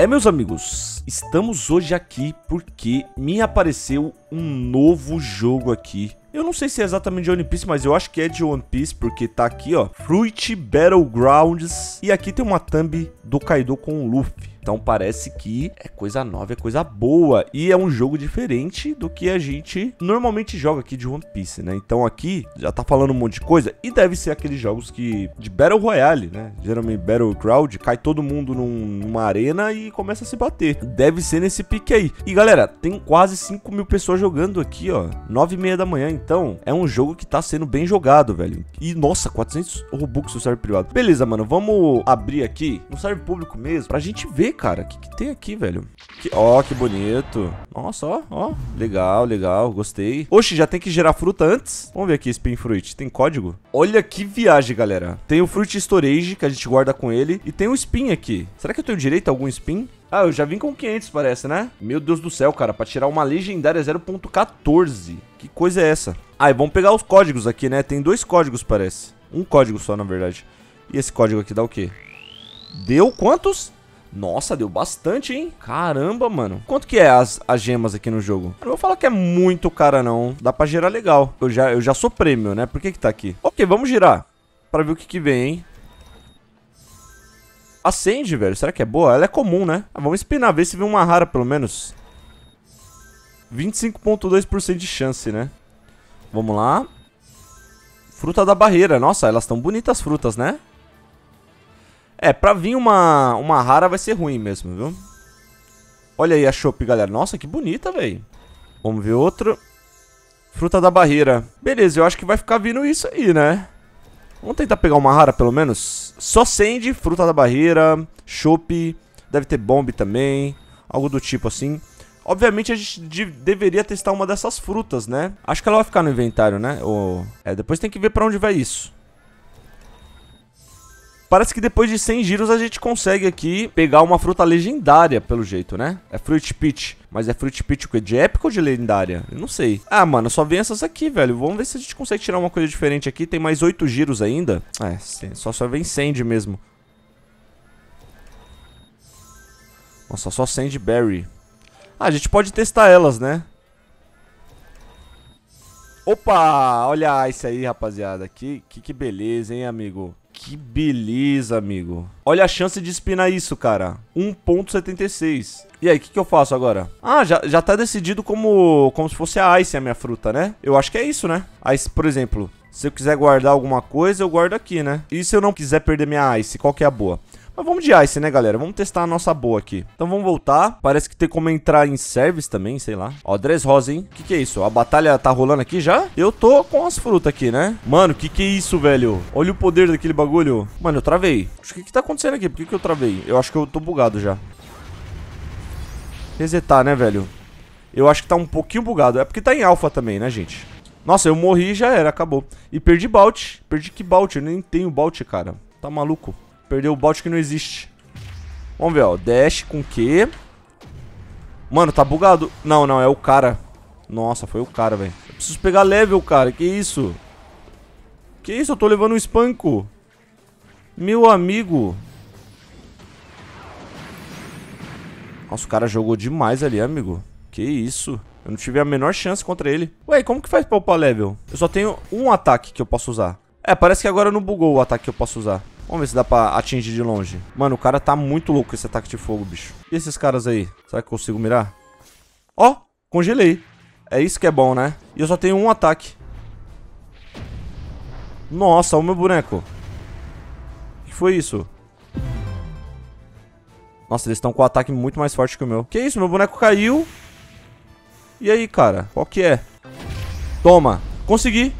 É, meus amigos, estamos hoje aqui porque me apareceu um novo jogo aqui. Eu não sei se é exatamente de One Piece, mas eu acho que é de One Piece, porque tá aqui, ó, Fruit Battlegrounds. E aqui tem uma thumb do Kaido com o Luffy. Então parece que é coisa nova, é coisa boa. E é um jogo diferente do que a gente normalmente joga aqui de One Piece, né? Então aqui já tá falando um monte de coisa. E deve ser aqueles jogos que. de Battle Royale, né? Geralmente Battleground, cai todo mundo num, numa arena e começa a se bater. Deve ser nesse pique aí. E galera, tem quase 5 mil pessoas jogando aqui, ó. 9 e meia da manhã. Então é um jogo que tá sendo bem jogado, velho. E nossa, 400 Robux no server privado. Beleza, mano. Vamos abrir aqui no server público mesmo pra gente ver cara? O que, que tem aqui, velho? Que, ó, que bonito. Nossa, ó, ó. Legal, legal. Gostei. Oxe, já tem que gerar fruta antes? Vamos ver aqui, Spin Fruit. Tem código? Olha que viagem, galera. Tem o Fruit Storage, que a gente guarda com ele. E tem o Spin aqui. Será que eu tenho direito a algum Spin? Ah, eu já vim com 500, parece, né? Meu Deus do céu, cara. Pra tirar uma legendária 0.14. Que coisa é essa? Ah, e vamos pegar os códigos aqui, né? Tem dois códigos, parece. Um código só, na verdade. E esse código aqui dá o quê? Deu quantos? Nossa, deu bastante, hein? Caramba, mano. Quanto que é as, as gemas aqui no jogo? Eu não vou falar que é muito cara, não. Dá pra girar legal. Eu já, eu já sou prêmio, né? Por que que tá aqui? Ok, vamos girar. Pra ver o que que vem, hein? Acende, velho. Será que é boa? Ela é comum, né? Ah, vamos espinar, ver se vem uma rara, pelo menos. 25.2% de chance, né? Vamos lá. Fruta da barreira. Nossa, elas estão bonitas as frutas, né? É, pra vir uma, uma rara vai ser ruim mesmo, viu? Olha aí a chopp, galera. Nossa, que bonita, velho. Vamos ver outro. Fruta da barreira. Beleza, eu acho que vai ficar vindo isso aí, né? Vamos tentar pegar uma rara, pelo menos. Só Sand, fruta da barreira, chopp. Deve ter bomb também. Algo do tipo assim. Obviamente a gente deveria testar uma dessas frutas, né? Acho que ela vai ficar no inventário, né? Ou... É, depois tem que ver pra onde vai isso. Parece que depois de 100 giros a gente consegue aqui pegar uma fruta legendária, pelo jeito, né? É Fruit Peach. Mas é Fruit Peach o quê? De épica ou de lendária? Eu não sei. Ah, mano, só vem essas aqui, velho. Vamos ver se a gente consegue tirar uma coisa diferente aqui. Tem mais 8 giros ainda. É, só só vem Sand mesmo. Nossa, só Sandberry. Ah, a gente pode testar elas, né? Opa! Olha isso aí, rapaziada. Que, que, que beleza, hein, amigo? Que beleza, amigo. Olha a chance de espinar isso, cara. 1.76. E aí, o que, que eu faço agora? Ah, já, já tá decidido como, como se fosse a Ice a minha fruta, né? Eu acho que é isso, né? Ice, por exemplo, se eu quiser guardar alguma coisa, eu guardo aqui, né? E se eu não quiser perder minha Ice, qual que é a boa? Mas vamos de Ice, né, galera? Vamos testar a nossa boa aqui. Então vamos voltar. Parece que tem como entrar em service também, sei lá. Ó, Dress Rosa, hein? Que, que é isso? A batalha tá rolando aqui já? Eu tô com as frutas aqui, né? Mano, que, que é isso, velho? Olha o poder daquele bagulho. Mano, eu travei. O que, que tá acontecendo aqui? Por que, que eu travei? Eu acho que eu tô bugado já. Resetar, né, velho? Eu acho que tá um pouquinho bugado. É porque tá em alfa também, né, gente? Nossa, eu morri e já era, acabou. E perdi Balt. Perdi que Balt? Eu nem tenho Balt, cara. Tá maluco? Perdeu o bot que não existe. Vamos ver, ó. Dash com Q. Mano, tá bugado. Não, não, é o cara. Nossa, foi o cara, velho. Preciso pegar level, cara. Que isso? Que isso? Eu tô levando um espanco. Meu amigo. Nossa, o cara jogou demais ali, amigo. Que isso? Eu não tive a menor chance contra ele. Ué, como que faz pra upar level? Eu só tenho um ataque que eu posso usar. É, parece que agora não bugou o ataque que eu posso usar. Vamos ver se dá pra atingir de longe. Mano, o cara tá muito louco esse ataque de fogo, bicho. E esses caras aí? Será que eu consigo mirar? Ó, congelei. É isso que é bom, né? E eu só tenho um ataque. Nossa, o meu boneco. O que foi isso? Nossa, eles estão com um ataque muito mais forte que o meu. Que isso? Meu boneco caiu. E aí, cara? Qual que é? Toma. Consegui.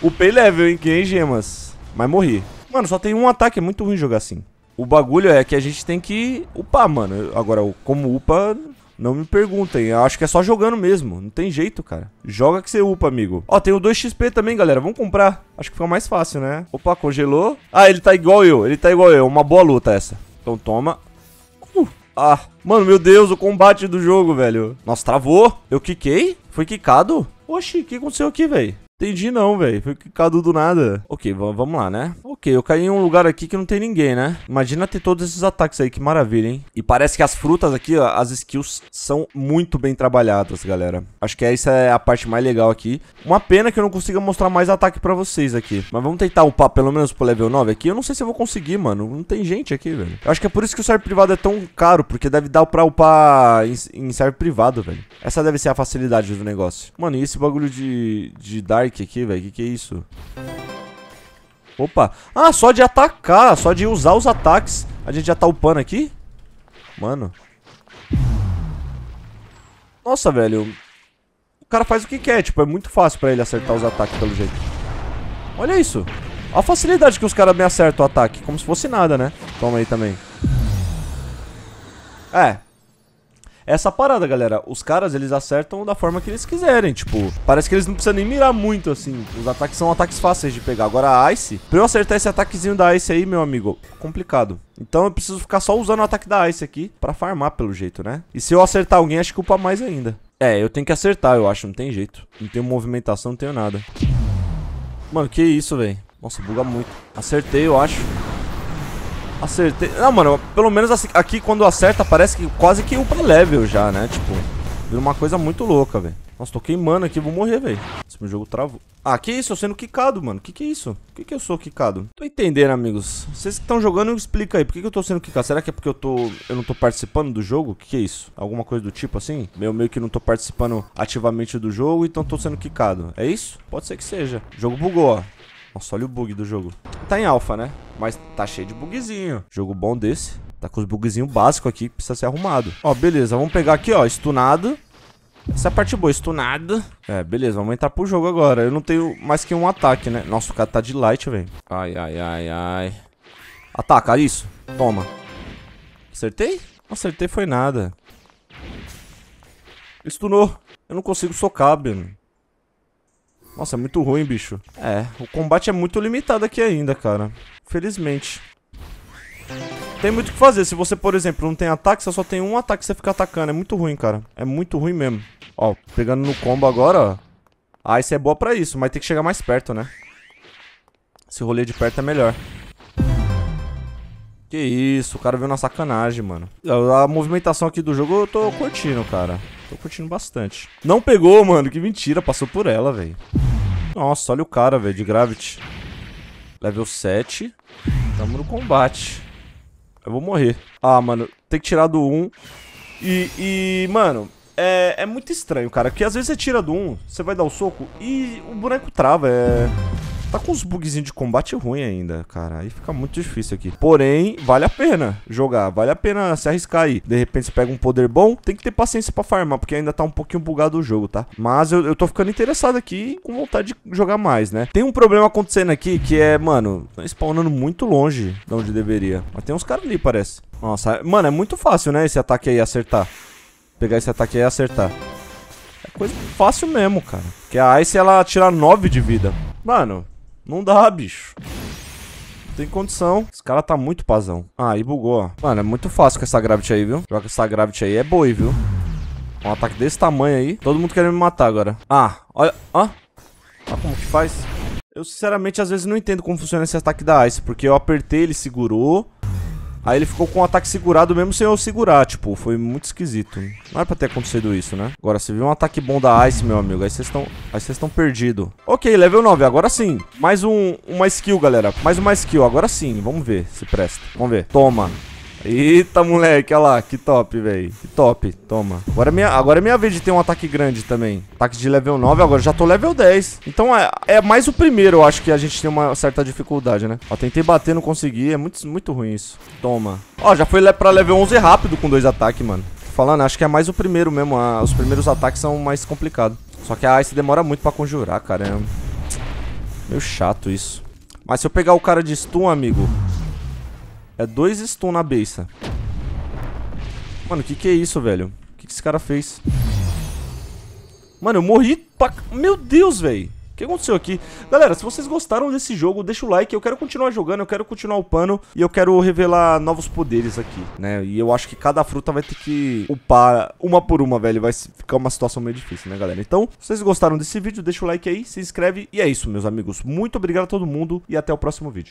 Upei level, hein? Ganhei gemas. Mas morri. Mano, só tem um ataque, é muito ruim jogar assim. O bagulho é que a gente tem que upar, mano. Agora, como upa, não me perguntem. Eu acho que é só jogando mesmo. Não tem jeito, cara. Joga que você upa, amigo. Ó, tem o 2xP também, galera. Vamos comprar. Acho que fica mais fácil, né? Opa, congelou. Ah, ele tá igual eu. Ele tá igual eu. Uma boa luta essa. Então toma. Uh, ah. Mano, meu Deus, o combate do jogo, velho. Nossa, travou. Eu quiquei? Foi quicado? Oxi, o que aconteceu aqui, velho? Entendi não, velho. Foi quicado do nada. Ok, vamos lá, né? Ok, eu caí em um lugar aqui que não tem ninguém, né? Imagina ter todos esses ataques aí, que maravilha, hein? E parece que as frutas aqui, ó, as skills são muito bem trabalhadas, galera. Acho que essa é a parte mais legal aqui. Uma pena que eu não consiga mostrar mais ataque pra vocês aqui. Mas vamos tentar upar pelo menos pro level 9 aqui. Eu não sei se eu vou conseguir, mano. Não tem gente aqui, velho. Eu acho que é por isso que o server privado é tão caro, porque deve dar pra upar em, em server privado, velho. Essa deve ser a facilidade do negócio. Mano, e esse bagulho de, de Dark aqui, velho? Que que é isso? Opa. Ah, só de atacar, só de usar os ataques. A gente já tá upando aqui? Mano. Nossa, velho. O cara faz o que quer, tipo, é muito fácil pra ele acertar os ataques pelo jeito. Olha isso. Olha a facilidade que os caras me acertam o ataque. Como se fosse nada, né? Toma aí também. É, essa parada, galera. Os caras, eles acertam da forma que eles quiserem. Tipo, parece que eles não precisam nem mirar muito, assim. Os ataques são ataques fáceis de pegar. Agora a Ice, pra eu acertar esse ataquezinho da Ice aí, meu amigo, complicado. Então eu preciso ficar só usando o ataque da Ice aqui pra farmar, pelo jeito, né? E se eu acertar alguém, acho que culpa mais ainda. É, eu tenho que acertar, eu acho. Não tem jeito. Não tenho movimentação, não tenho nada. Mano, que isso, velho. Nossa, buga muito. Acertei, eu acho. Acertei. Não, mano, pelo menos assim, aqui quando acerta parece que quase que upa level já, né? Tipo, vira uma coisa muito louca, velho. Nossa, tô queimando aqui, vou morrer, velho. Esse meu jogo travou. Ah, que isso? Eu sendo quicado, mano. Que que é isso? Por que que eu sou quicado? Tô entendendo, amigos. Vocês que estão jogando, explica aí. Por que que eu tô sendo quicado? Será que é porque eu tô... Eu não tô participando do jogo? Que que é isso? Alguma coisa do tipo assim? Meu meio que não tô participando ativamente do jogo, então tô sendo quicado. É isso? Pode ser que seja. O jogo bugou, ó. Nossa, olha o bug do jogo. Tá em alfa, né? Mas tá cheio de bugzinho. Jogo bom desse. Tá com os bugzinhos básicos aqui que precisa ser arrumado. Ó, beleza. Vamos pegar aqui, ó. Stunado. Essa é a parte boa, stunado. É, beleza, vamos entrar pro jogo agora. Eu não tenho mais que um ataque, né? Nossa, o cara tá de light, velho. Ai, ai, ai, ai. Ataca, isso. Toma. Acertei? Não acertei foi nada. Stunou. Eu não consigo socar, Ben. Nossa, é muito ruim, bicho. É, o combate é muito limitado aqui ainda, cara. Felizmente. Tem muito o que fazer. Se você, por exemplo, não tem ataque, você só tem um ataque que você fica atacando. É muito ruim, cara. É muito ruim mesmo. Ó, pegando no combo agora, ó. Ah, isso é boa pra isso, mas tem que chegar mais perto, né? Esse rolê de perto é melhor. Que isso, o cara veio na sacanagem, mano. A, a movimentação aqui do jogo eu tô curtindo, cara. Tô curtindo bastante. Não pegou, mano. Que mentira. Passou por ela, velho. Nossa, olha o cara, velho, de Gravity. Level 7. Tamo no combate. Eu vou morrer. Ah, mano, tem que tirar do 1. E, e mano, é, é muito estranho, cara. Porque às vezes você tira do 1, você vai dar o soco e o boneco trava. É... Tá com uns bugzinhos de combate ruim ainda, cara. Aí fica muito difícil aqui. Porém, vale a pena jogar. Vale a pena se arriscar aí. De repente você pega um poder bom. Tem que ter paciência pra farmar, porque ainda tá um pouquinho bugado o jogo, tá? Mas eu, eu tô ficando interessado aqui com vontade de jogar mais, né? Tem um problema acontecendo aqui que é, mano, tá spawnando muito longe de onde deveria. Mas tem uns caras ali, parece. Nossa, mano, é muito fácil, né? Esse ataque aí acertar. Pegar esse ataque aí e acertar. É coisa fácil mesmo, cara. Que a Ice, ela tira 9 de vida. Mano, não dá, bicho. Não tem condição. Esse cara tá muito pazão. Ah, e bugou, ó. Mano, é muito fácil com essa Gravity aí, viu? Joga essa Gravity aí é boi, viu? Um ataque desse tamanho aí. Todo mundo querendo me matar agora. Ah, olha. Ó. Olha como que faz. Eu, sinceramente, às vezes não entendo como funciona esse ataque da Ice. Porque eu apertei, ele segurou. Aí ele ficou com o ataque segurado mesmo sem eu segurar, tipo, foi muito esquisito. Não era pra ter acontecido isso, né? Agora, você viu um ataque bom da Ice, meu amigo, aí vocês estão aí vocês estão perdidos. Ok, level 9, agora sim. Mais um, uma skill, galera. Mais uma skill, agora sim. Vamos ver se presta. Vamos ver. Toma. Eita, moleque, olha lá, que top, velho. Que top, toma. Agora é, minha, agora é minha vez de ter um ataque grande também. Ataque de level 9, agora já tô level 10. Então é, é mais o primeiro, eu acho que a gente tem uma certa dificuldade, né? Ó, tentei bater, não consegui, é muito, muito ruim isso. Toma. Ó, já foi pra level 11 rápido com dois ataques, mano. Falando, acho que é mais o primeiro mesmo, a, os primeiros ataques são mais complicados. Só que a Ice demora muito pra conjurar, cara. É meio chato isso. Mas se eu pegar o cara de stun, amigo, é dois stun na beça. Mano, o que que é isso, velho? O que que esse cara fez? Mano, eu morri pra... Meu Deus, velho. Que que aconteceu aqui? Galera, se vocês gostaram desse jogo, deixa o like. Eu quero continuar jogando, eu quero continuar upando. E eu quero revelar novos poderes aqui, né? E eu acho que cada fruta vai ter que upar uma por uma, velho. Vai ficar uma situação meio difícil, né, galera? Então, se vocês gostaram desse vídeo, deixa o like aí, se inscreve. E é isso, meus amigos. Muito obrigado a todo mundo e até o próximo vídeo.